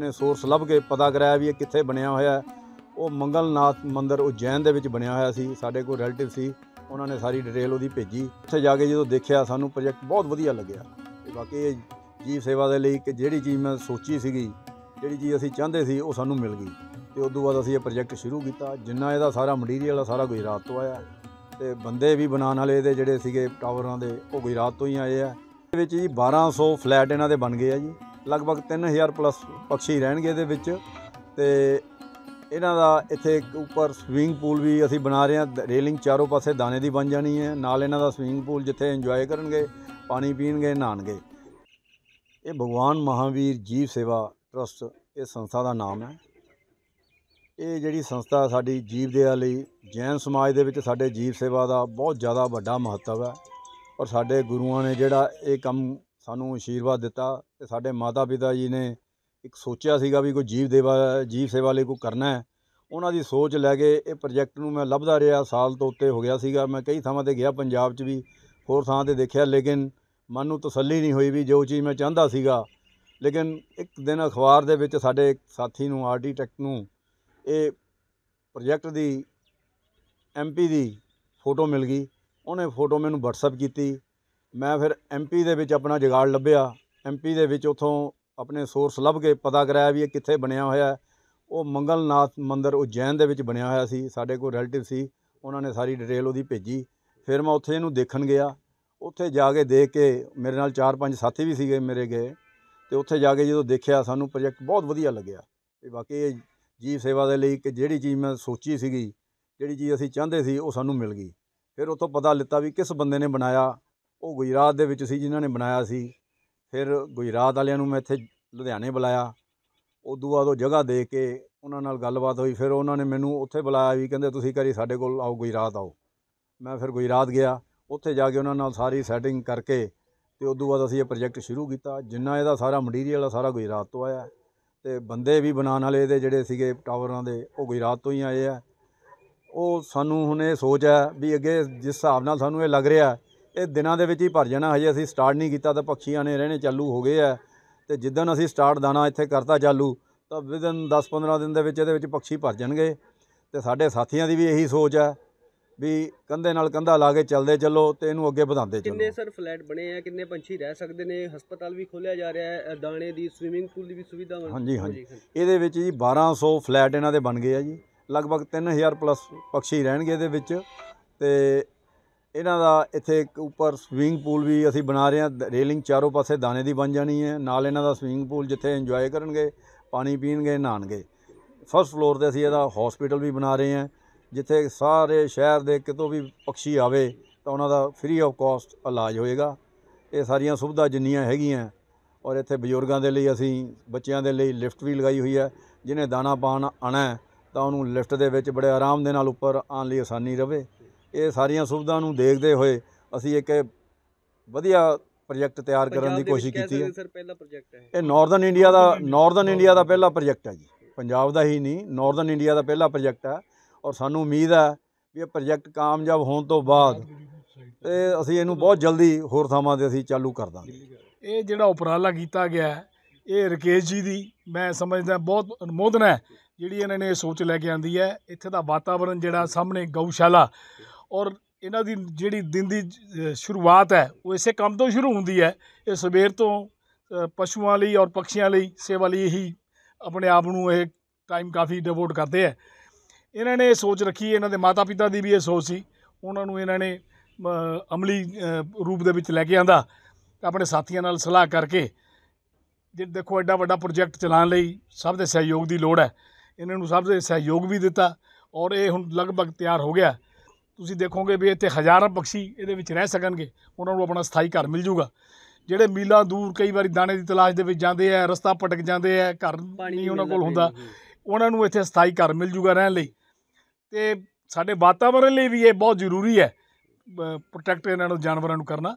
ਆਪਣੇ ਸੋਰਸ ਲੱਭ ਕੇ ਪਤਾ ਕਰਾਇਆ ਵੀ ਇਹ ਕਿੱਥੇ ਬਣਿਆ ਹੋਇਆ ਹੈ। ਉਹ ਮੰਗਲਨਾਥ ਮੰਦਿਰ ਉਜੈਨ ਦੇ ਵਿੱਚ ਬਣਿਆ ਹੋਇਆ ਸੀ। ਸਾਡੇ ਕੋਲ ਰਿਲੇਟਿਵ ਸੀ। ਉਹਨਾਂ ਨੇ ਸਾਰੀ ਡਿਟੇਲ ਉਹਦੀ ਭੇਜੀ। ਉੱਥੇ ਜਾ ਕੇ ਜਦੋਂ ਦੇਖਿਆ, ਸਾਨੂੰ ਪ੍ਰੋਜੈਕਟ ਬਹੁਤ ਵਧੀਆ ਲੱਗਿਆ। ਤੇ ਬਾਕੀ ਇਹ ਜੀਵ ਸੇਵਾ ਦੇ ਲਈ ਕਿ ਜਿਹੜੀ ਚੀਜ਼ ਮੈਂ ਸੋਚੀ ਸੀਗੀ, ਜਿਹੜੀ ਚੀਜ਼ ਅਸੀਂ ਚਾਹੁੰਦੇ ਸੀ, ਉਹ ਸਾਨੂੰ ਮਿਲ ਗਈ। ਤੇ ਉਸ ਤੋਂ ਬਾਅਦ ਅਸੀਂ ਇਹ ਪ੍ਰੋਜੈਕਟ ਸ਼ੁਰੂ ਕੀਤਾ। ਜਿੰਨਾ ਇਹਦਾ ਸਾਰਾ ਮਟੀਰੀਅਲ ਆ, ਸਾਰਾ ਗੁਜਰਾਤ ਤੋਂ ਆਇਆ। ਤੇ ਬੰਦੇ ਵੀ ਬਣਾਉਣ ਵਾਲੇ ਇਹਦੇ ਜਿਹੜੇ ਸੀਗੇ ਟਾਵਰਾਂ ਦੇ, ਉਹ ਗੁਜਰਾਤ ਤੋਂ ਹੀ ਆਏ ਆ। ਇਹਦੇ ਵਿੱਚ ਜੀ 1200 ਫਲੈਟ ਇਹਨਾਂ ਦੇ ਬਣ ਗਏ ਆ ਜੀ। ਲਗਭਗ 3000 ਪਲੱਸ ਪੰਛੀ ਰਹਿਣਗੇ ਇਹਦੇ ਵਿੱਚ। ਤੇ ਇਹਨਾਂ ਦਾ ਇੱਥੇ ਇੱਕ ਉੱਪਰ ਸਵਿਮਿੰਗ ਪੂਲ ਵੀ ਅਸੀਂ ਬਣਾ ਰਹੇ ਹਾਂ। ਰੇਲਿੰਗ ਚਾਰੋਂ ਪਾਸੇ ਦਾਣੇ ਦੀ ਬਣ ਜਾਣੀ ਹੈ। ਨਾਲ ਇਹਨਾਂ ਦਾ ਸਵਿਮਿੰਗ ਪੂਲ ਜਿੱਥੇ ਇੰਜੋਏ ਕਰਨਗੇ, ਪਾਣੀ ਪੀਣਗੇ, ਨਹਾਣਗੇ। ਇਹ ਭਗਵਾਨ ਮਹਾਵੀਰ ਜੀਵ ਸੇਵਾ ਟਰਸਟ ਇਹ ਸੰਸਥਾ ਦਾ ਨਾਮ ਹੈ। ਇਹ ਜਿਹੜੀ ਸੰਸਥਾ ਸਾਡੀ ਜੀਵ ਦਇਆ ਲਈ, ਜੈਨ ਸਮਾਜ ਦੇ ਵਿੱਚ ਸਾਡੇ ਜੀਵ ਸੇਵਾ ਦਾ ਬਹੁਤ ਜ਼ਿਆਦਾ ਵੱਡਾ ਮਹੱਤਵ ਹੈ। ਔਰ ਸਾਡੇ ਗੁਰੂਆਂ ਨੇ ਜਿਹੜਾ ਇਹ ਕੰਮ ਸਾਨੂੰ ਆਸ਼ੀਰਵਾਦ ਦਿੱਤਾ ਤੇ ਸਾਡੇ ਮਾਤਾ ਪਿਤਾ ਜੀ ਨੇ ਇੱਕ ਸੋਚਿਆ ਸੀਗਾ ਵੀ ਕੋਈ ਜੀਵ ਦੇਵਾ, ਜੀਵ ਸੇਵਾ ਲਈ ਕੋਈ ਕਰਨਾ ਹੈ। ਉਹਨਾਂ ਦੀ ਸੋਚ ਲੈ ਕੇ ਇਹ ਪ੍ਰੋਜੈਕਟ ਨੂੰ ਮੈਂ ਲੱਭਦਾ ਰਿਹਾ। ਸਾਲ ਤੋਂ ਉੱਤੇ ਹੋ ਗਿਆ ਸੀਗਾ। ਮੈਂ ਕਈ ਥਾਵਾਂ ਤੇ ਗਿਆ ਪੰਜਾਬ 'ਚ ਵੀ, ਹੋਰ ਥਾਂ ਤੇ ਦੇਖਿਆ, ਲੇਕਿਨ ਮਨ ਨੂੰ ਤਸੱਲੀ ਨਹੀਂ ਹੋਈ ਵੀ ਜੋ ਚੀਜ਼ ਮੈਂ ਚਾਹੁੰਦਾ ਸੀਗਾ। ਲੇਕਿਨ ਇੱਕ ਦਿਨ ਅਖਬਾਰ ਦੇ ਵਿੱਚ ਸਾਡੇ ਸਾਥੀ ਨੂੰ ਆਰਕੀਟੈਕਟ ਨੂੰ, ਇਹ ਪ੍ਰੋਜੈਕਟ ਦੀ ਐਮਪੀ ਦੀ ਫੋਟੋ ਮਿਲ ਗਈ। ਉਹਨੇ ਫੋਟੋ ਮੈਨੂੰ WhatsApp ਕੀਤੀ। ਮੈਂ ਫਿਰ ਐਮਪੀ ਦੇ ਵਿੱਚ ਆਪਣਾ ਜੁਗਾੜ ਲੱਭਿਆ। ਐਮਪੀ ਦੇ ਵਿੱਚ ਉਥੋਂ ਆਪਣੇ ਸੋਰਸ ਲੱਭ ਕੇ ਪਤਾ ਕਰਾਇਆ ਵੀ ਇਹ ਕਿੱਥੇ ਬਣਿਆ ਹੋਇਆ ਉਹ ਮੰਗਲਨਾਥ ਮੰਦਿਰ ਉਜੈਨ ਦੇ ਵਿੱਚ ਬਣਿਆ ਹੋਇਆ ਸੀ। ਸਾਡੇ ਕੋਲ ਰਿਲੇਟਿਵ ਸੀ। ਉਹਨਾਂ ਨੇ ਸਾਰੀ ਡਿਟੇਲ ਉਹਦੀ ਭੇਜੀ। ਫਿਰ ਮੈਂ ਉੱਥੇ ਇਹਨੂੰ ਦੇਖਣ ਗਿਆ। ਉੱਥੇ ਜਾ ਕੇ ਦੇਖ ਕੇ ਮੇਰੇ ਨਾਲ ਚਾਰ ਪੰਜ ਸਾਥੀ ਵੀ ਸੀਗੇ ਮੇਰੇ ਗਏ। ਤੇ ਉੱਥੇ ਜਾ ਕੇ ਜਦੋਂ ਦੇਖਿਆ, ਸਾਨੂੰ ਪ੍ਰੋਜੈਕਟ ਬਹੁਤ ਵਧੀਆ ਲੱਗਿਆ। ਤੇ ਬਾਕੀ ਇਹ ਜੀਵ ਸੇਵਾ ਦੇ ਲਈ ਕਿ ਜਿਹੜੀ ਚੀਜ਼ ਮੈਂ ਸੋਚੀ ਸੀਗੀ, ਜਿਹੜੀ ਚੀਜ਼ ਅਸੀਂ ਚਾਹੁੰਦੇ ਸੀ, ਉਹ ਸਾਨੂੰ ਮਿਲ ਗਈ। ਫਿਰ ਉੱਥੋਂ ਪਤਾ ਲਿੱਤਾ ਵੀ ਕਿਸ ਬੰਦੇ ਨੇ ਬਣਾਇਆ। ਉਹ ਗੁਜਰਾਤ ਦੇ ਵਿੱਚ ਸੀ ਜਿਨ੍ਹਾਂ ਨੇ ਬਣਾਇਆ ਸੀ। ਫਿਰ ਗੁਜਰਾਤ ਵਾਲਿਆਂ ਨੂੰ ਮੈਂ ਇੱਥੇ ਲੁਧਿਆਣੇ ਬੁਲਾਇਆ। ਉਦੋਂ ਬਾਅਦ ਉਹ ਜਗ੍ਹਾ ਦੇ ਕੇ ਉਹਨਾਂ ਨਾਲ ਗੱਲਬਾਤ ਹੋਈ। ਫਿਰ ਉਹਨਾਂ ਨੇ ਮੈਨੂੰ ਉੱਥੇ ਬੁਲਾਇਆ ਵੀ ਕਹਿੰਦੇ, ਤੁਸੀਂ ਕਰੀ ਸਾਡੇ ਕੋਲ ਆਓ, ਗੁਜਰਾਤ ਆਓ। ਮੈਂ ਫਿਰ ਗੁਜਰਾਤ ਗਿਆ। ਉੱਥੇ ਜਾ ਕੇ ਉਹਨਾਂ ਨਾਲ ਸਾਰੀ ਸੈਟਿੰਗ ਕਰਕੇ ਤੇ ਉਦੋਂ ਬਾਅਦ ਅਸੀਂ ਇਹ ਪ੍ਰੋਜੈਕਟ ਸ਼ੁਰੂ ਕੀਤਾ, ਜਿੰਨਾ ਇਹਦਾ ਸਾਰਾ ਮਟੀਰੀਅਲ ਆ, ਸਾਰਾ ਗੁਜਰਾਤ ਤੋਂ ਆਇਆ। ਤੇ ਬੰਦੇ ਵੀ ਬਣਾਉਣ ਵਾਲੇ ਇਹਦੇ ਜਿਹੜੇ ਸੀਗੇ ਟਾਵਰਾਂ ਦੇ, ਉਹ ਗੁਜਰਾਤ ਤੋਂ ਹੀ ਆਏ ਆ। ਉਹ ਸਾਨੂੰ ਹੁਣ ਇਹ ਸੋਚ ਹੈ ਵੀ ਅੱਗੇ ਜਿਸ ਹਿਸਾਬ ਨਾਲ ਸਾਨੂੰ ਇਹ ਲੱਗ ਰਿਹਾ ਇਹ ਦਿਨਾਂ ਦੇ ਵਿੱਚ ਹੀ ਭਰ ਜਾਣਾ। ਹਜੇ ਅਸੀਂ ਸਟਾਰਟ ਨਹੀਂ ਕੀਤਾ ਤਾਂ ਪੱਖੀਆਂ ਨੇ ਰਹਿਣੇ ਚਾਲੂ ਹੋ ਗਏ ਆ। ਤੇ ਜਿੱਦਣ ਅਸੀਂ ਸਟਾਰਟ ਦਾਣਾ ਇੱਥੇ ਕਰਤਾ ਚਾਲੂ ਤਾਂ ਵਿਦਨ 10-15 ਦਿਨ ਦੇ ਵਿੱਚ ਇਹਦੇ ਵਿੱਚ ਪੱਖੀ ਭਰ ਜਾਣਗੇ। ਤੇ ਸਾਡੇ ਸਾਥੀਆਂ ਦੀ ਵੀ ਇਹੀ ਸੋਚ ਹੈ ਵੀ ਕੰਧੇ ਨਾਲ ਕੰਧਾ ਲਾ ਕੇ ਚੱਲਦੇ ਚੱਲੋ ਤੇ ਇਹਨੂੰ ਅੱਗੇ ਵਧਾਉਂਦੇ ਕਿੰਨੇ ਚੱਲੋ ਸਰ ਫਲੈਟ ਬਣੇ ਆ? ਕਿੰਨੇ ਪੰਛੀ ਰਹਿ ਸਕਦੇ ਨੇ? ਹਸਪਤਾਲ ਵੀ ਖੋਲਿਆ ਜਾ ਰਿਹਾ ਹੈ ਦਾਣੇ ਦੀ ਸਵਿਮਿੰਗ ਪੂਲ ਦੀ ਵੀ ਸੁਵਿਧਾ ਹਾਂਜੀ, ਹਾਂਜੀ। ਇਹਦੇ ਵਿੱਚ ਜੀ 1200 ਫਲੈਟ ਇਹਨਾਂ ਦੇ ਬਣ ਗਏ ਆ ਜੀ। ਲਗਭਗ 3000 ਪਲੱਸ ਪੰਛੀ ਰਹਿਣਗੇ ਇਹਦੇ ਵਿੱਚ। ਤੇ ਇਹਨਾਂ ਦਾ ਇੱਥੇ ਇੱਕ ਉੱਪਰ ਸਵਿਮਿੰਗ ਪੂਲ ਵੀ ਅਸੀਂ ਬਣਾ ਰਹੇ ਹਾਂ। ਰੇਲਿੰਗ ਚਾਰੋਂ ਪਾਸੇ ਦਾਣੇ ਦੀ ਬਣ ਜਾਣੀ ਹੈ। ਨਾਲ ਇਹਨਾਂ ਦਾ ਸਵਿਮਿੰਗ ਪੂਲ ਜਿੱਥੇ ਇੰਜੋਏ ਕਰਨਗੇ, ਪਾਣੀ ਪੀਣਗੇ, ਨਹਾਣਗੇ। ਫਸਟ ਫਲੋਰ ਤੇ ਅਸੀਂ ਇਹਦਾ ਹਸਪੀਟਲ ਵੀ ਬਣਾ ਰਹੇ ਹਾਂ। ਜਿੱਥੇ ਸਾਰੇ ਸ਼ਹਿਰ ਦੇ ਕਿਤੋਂ ਵੀ ਪੰਛੀ ਆਵੇ ਤਾਂ ਉਹਨਾਂ ਦਾ ਫ੍ਰੀ ਆਫ ਕਾਸਟ ਇਲਾਜ ਹੋਏਗਾ। ਇਹ ਸਾਰੀਆਂ ਸੁਵਿਧਾ ਜਿੰਨੀਆਂ ਹੈਗੀਆਂ ਔਰ ਇੱਥੇ ਬਜ਼ੁਰਗਾਂ ਦੇ ਲਈ ਅਸੀਂ, ਬੱਚਿਆਂ ਦੇ ਲਈ ਲਿਫਟ ਵੀ ਲਗਾਈ ਹੋਈ ਹੈ। ਜਿਹਨੇ ਦਾਣਾ ਪਾਣ ਆਣਾ ਤਾਂ ਉਹਨੂੰ ਲਿਫਟ ਦੇ ਵਿੱਚ ਬੜੇ ਆਰਾਮ ਦੇ ਨਾਲ ਉੱਪਰ ਆਉਣ ਲਈ ਆਸਾਨੀ ਰਵੇ। ਇਹ ਸਾਰੀਆਂ ਸੁਵਿਧਾ ਨੂੰ ਦੇਖਦੇ ਹੋਏ ਅਸੀਂ ਇੱਕ ਵਧੀਆ ਪ੍ਰੋਜੈਕਟ ਤਿਆਰ ਕਰਨ ਦੀ ਕੋਸ਼ਿਸ਼ ਕੀਤੀ ਹੈ। ਸਰ ਪਹਿਲਾ ਪ੍ਰੋਜੈਕਟ ਹੈ ਇਹ। ਨਾਰਥਰਨ ਇੰਡੀਆ ਦਾ ਨਾਰਥਰਨ ਇੰਡੀਆ ਦਾ ਪਹਿਲਾ ਪ੍ਰੋਜੈਕਟ ਹੈ ਜੀ। ਪੰਜਾਬ ਦਾ ਹੀ ਨਹੀਂ ਨਾਰਥਰਨ ਇੰਡੀਆ ਦਾ ਪਹਿਲਾ ਪ੍ਰੋਜੈਕਟ ਹੈ ਔਰ ਸਾਨੂੰ ਉਮੀਦ ਹੈ ਵੀ ਇਹ ਪ੍ਰੋਜੈਕਟ ਕਾਮਯਾਬ ਹੋਣ ਤੋਂ ਬਾਅਦ ਤੇ ਅਸੀਂ ਇਹਨੂੰ ਬਹੁਤ ਜਲਦੀ ਹੋਰ ਥਾਵਾਂ ਤੇ ਅਸੀਂ ਚਾਲੂ ਕਰ ਦਾਂਗੇ। ਇਹ ਜਿਹੜਾ ਉਪਰਾਲਾ ਕੀਤਾ ਗਿਆ ਹੈ, ਇਹ ਰਕੇਸ਼ ਜੀ ਦੀ ਮੈਂ ਸਮਝਦਾ ਬਹੁਤ ਅਨਮੋਦਨ ਹੈ ਜਿਹੜੀ ਇਹਨਾਂ ਨੇ ਇਹ ਸੋਚ ਲੈ ਕੇ ਆਂਦੀ ਹੈ। ਇੱਥੇ ਦਾ ਵਾਤਾਵਰਣ ਜਿਹੜਾ ਸਾਹਮਣੇ ਗਊਸ਼ਾਲਾ ਔਰ ਇਹਨਾਂ ਦੀ ਜਿਹੜੀ ਦਿਨ ਦੀ ਸ਼ੁਰੂਆਤ ਹੈ, ਉਹ ਇਸੇ ਕੰਮ ਤੋਂ ਸ਼ੁਰੂ ਹੁੰਦੀ ਹੈ। ਇਹ ਸਵੇਰ ਤੋਂ ਪਸ਼ੂਆਂ ਲਈ ਔਰ ਪੰਛੀਆਂ ਲਈ ਸੇਵਾ ਲਈ ਹੀ ਆਪਣੇ ਆਪ ਨੂੰ ਇਹ ਟਾਈਮ ਕਾਫੀ ਡਿਵੋਟ ਕਰਦੇ ਹੈ। ਇਹਨਾਂ ਨੇ ਇਹ ਸੋਚ ਰੱਖੀ, ਇਹਨਾਂ ਦੇ ਮਾਤਾ ਪਿਤਾ ਦੀ ਵੀ ਇਹ ਸੋਚ ਸੀ। ਉਹਨਾਂ ਨੂੰ ਇਹਨਾਂ ਨੇ ਅਮਲੀ ਰੂਪ ਦੇ ਵਿੱਚ ਲੈ ਕੇ ਆਂਦਾ। ਆਪਣੇ ਸਾਥੀਆਂ ਨਾਲ ਸਲਾਹ ਕਰਕੇ ਜੇ ਦੇਖੋ ਐਡਾ ਵੱਡਾ ਪ੍ਰੋਜੈਕਟ ਚਲਾਉਣ ਲਈ ਸਭ ਦੇ ਸਹਿਯੋਗ ਦੀ ਲੋੜ ਹੈ। ਇਹਨਾਂ ਨੂੰ ਸਭ ਦੇ ਸਹਿਯੋਗ ਵੀ ਦਿੱਤਾ ਔਰ ਇਹ ਹੁਣ ਲਗਭਗ ਤਿਆਰ ਹੋ ਗਿਆ। ਤੁਸੀਂ ਦੇਖੋਗੇ ਵੀ ਇੱਥੇ ਹਜ਼ਾਰਾਂ ਪੰਛੀ ਇਹਦੇ ਵਿੱਚ ਰਹਿ ਸਕਣਗੇ ਉਹਨਾਂ ਨੂੰ ਆਪਣਾ ਸਥਾਈ ਘਰ ਮਿਲ ਜੂਗਾ। ਜਿਹੜੇ ਮੀਲਾਂ ਦੂਰ ਕਈ ਵਾਰੀ ਦਾਣੇ ਦੀ ਤਲਾਸ਼ ਦੇ ਵਿੱਚ ਜਾਂਦੇ ਆ ਰਸਤਾ ਭਟਕ ਜਾਂਦੇ ਆ ਘਰ ਨਹੀਂ ਉਹਨਾਂ ਕੋਲ ਹੁੰਦਾ ਉਹਨਾਂ ਨੂੰ ਇੱਥੇ ਸਥਾਈ ਘਰ ਮਿਲ ਜੂਗਾ ਰਹਿਣ ਲਈ। ਤੇ ਸਾਡੇ ਵਾਤਾਵਰਣ ਲਈ ਵੀ ਇਹ ਬਹੁਤ ਜ਼ਰੂਰੀ ਹੈ ਪ੍ਰੋਟੈਕਟ ਇਹਨਾਂ ਨੂੰ ਜਾਨਵਰਾਂ ਨੂੰ ਕਰਨਾ।